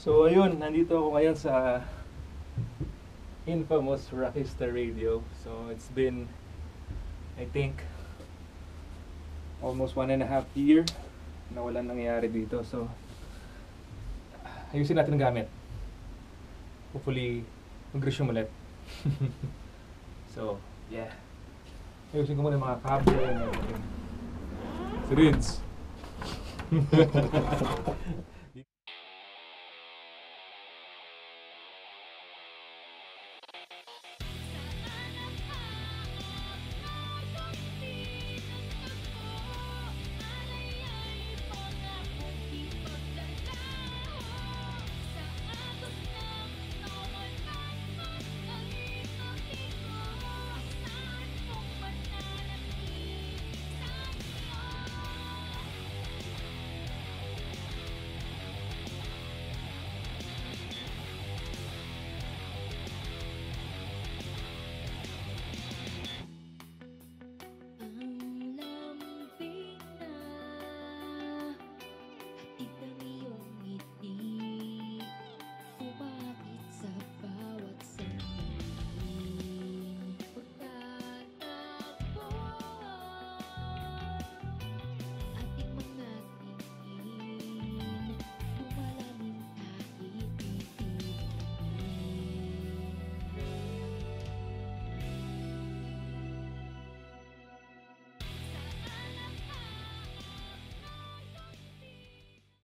So ayun, nandito ako ngayon sa infamous Rockstar Radio. So it's been, I think, almost one and a half year na walang nangyayari dito. So ayusin natin ang gamit. Hopefully, mag-resume ulit. so, yeah. Ayusin ko muna yung mga cable and everything.